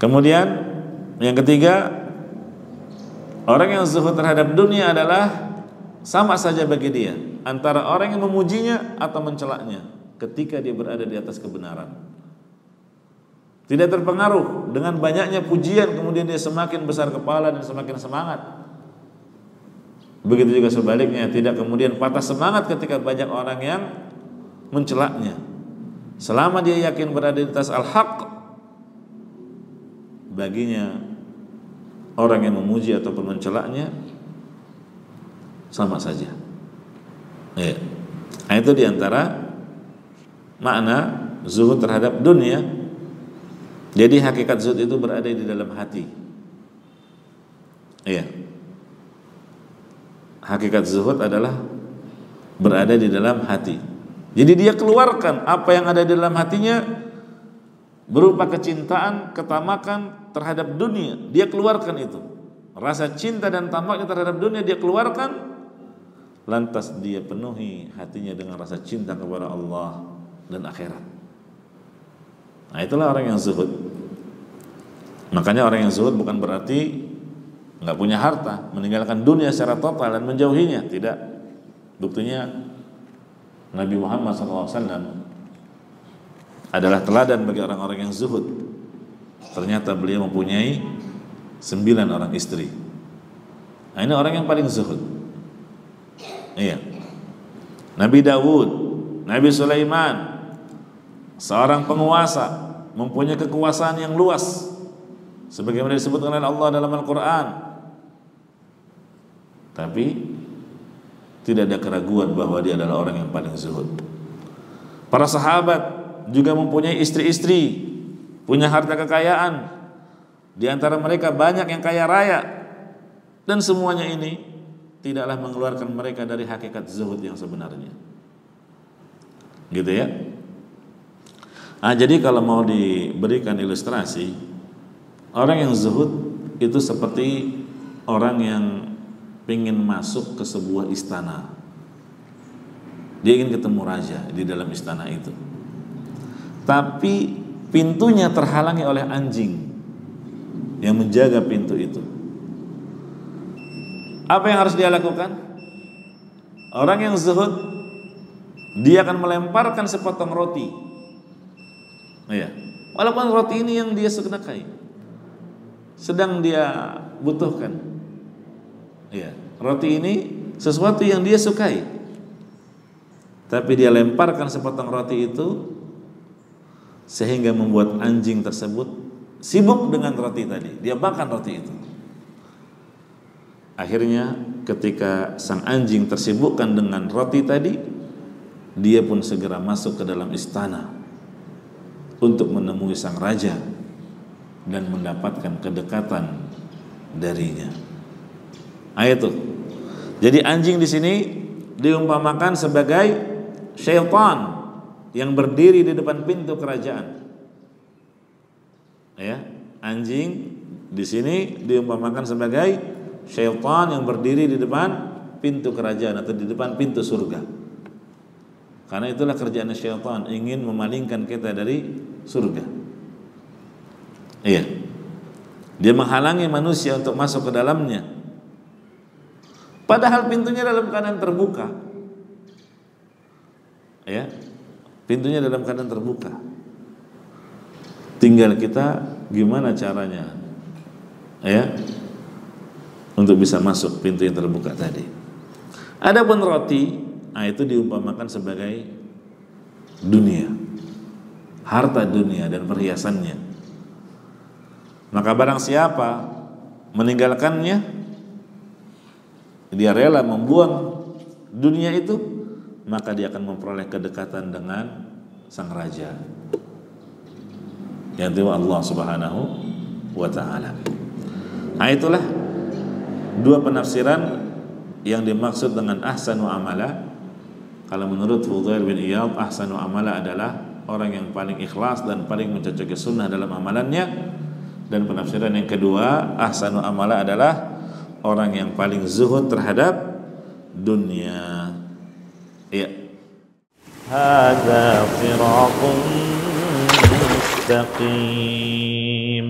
Kemudian yang ketiga, orang yang zuhud terhadap dunia adalah sama saja bagi dia antara orang yang memujinya atau mencelaknya ketika dia berada di atas kebenaran. Tidak terpengaruh dengan banyaknya pujian kemudian dia semakin besar kepala dan semakin semangat. Begitu juga sebaliknya, tidak kemudian patah semangat ketika banyak orang yang mencelaknya. Selama dia yakin berada di atas al-haq, baginya orang yang memuji ataupun mencelaknya sama saja. Ya. Nah, itu di antara makna zuhud terhadap dunia. Jadi hakikat zuhud itu berada di dalam hati. Iya. Hakikat zuhud adalah berada di dalam hati. Jadi dia keluarkan apa yang ada di dalam hatinya berupa kecintaan, ketamakan terhadap dunia. Dia keluarkan itu. Rasa cinta dan tamaknya terhadap dunia dia keluarkan lantas dia penuhi hatinya dengan rasa cinta kepada Allah dan akhirat. Nah, itulah orang yang zuhud. Makanya orang yang zuhud bukan berarti nggak punya harta, meninggalkan dunia secara total dan menjauhinya, tidak. Buktinya Nabi Muhammad SAW adalah teladan bagi orang-orang yang zuhud. Ternyata beliau mempunyai sembilan orang istri. Nah, ini orang yang paling zuhud. Iya. Nabi Dawud, Nabi Sulaiman, seorang penguasa mempunyai kekuasaan yang luas sebagaimana disebutkan oleh Allah dalam Al-Qur'an. Tapi tidak ada keraguan bahwa dia adalah orang yang paling zuhud. Para sahabat juga mempunyai istri-istri, punya harta kekayaan. Di antara mereka banyak yang kaya raya. Dan semuanya ini tidaklah mengeluarkan mereka dari hakikat zuhud yang sebenarnya. Gitu ya. Nah, jadi kalau mau diberikan ilustrasi, orang yang zuhud itu seperti orang yang ingin masuk ke sebuah istana. Dia ingin ketemu raja di dalam istana itu. Tapi pintunya terhalangi oleh anjing yang menjaga pintu itu. Apa yang harus dia lakukan? Orang yang zuhud dia akan melemparkan sepotong roti. Ya. Walaupun roti ini yang dia sukai. Sedang dia butuhkan. Ya. Roti ini sesuatu yang dia sukai. Tapi dia lemparkan sepotong roti itu sehingga membuat anjing tersebut sibuk dengan roti tadi. Dia makan roti itu. Akhirnya ketika sang anjing tersibukkan dengan roti tadi, dia pun segera masuk ke dalam istana untuk menemui sang raja dan mendapatkan kedekatan darinya. Ayat itu. Jadi anjing di sini diumpamakan sebagai syaitan yang berdiri di depan pintu kerajaan. Ya, anjing di sini diumpamakan sebagai syaitan yang berdiri di depan pintu kerajaan atau di depan pintu surga. Karena itulah kerjaan syaitan ingin memalingkan kita dari surga. Iya. Dia menghalangi manusia untuk masuk ke dalamnya. Padahal pintunya dalam keadaan terbuka. Ya. Pintunya dalam keadaan terbuka. Tinggal kita gimana caranya. Ya untuk bisa masuk pintu yang terbuka tadi. Adapun roti, nah itu diumpamakan sebagai dunia, harta dunia dan perhiasannya. Maka barang siapa meninggalkannya, dia rela membuang dunia itu, maka dia akan memperoleh kedekatan dengan sang raja. Yang itu Allah Subhanahu wa taala. Nah itulah dua penafsiran yang dimaksud dengan ahsanu amala kalau menurut Fudail bin Iyad ahsanu amala adalah orang yang paling ikhlas dan paling mencocoki sunnah dalam amalannya dan penafsiran yang kedua ahsanu amala adalah orang yang paling zuhud terhadap dunia هذا صراط مستقيم.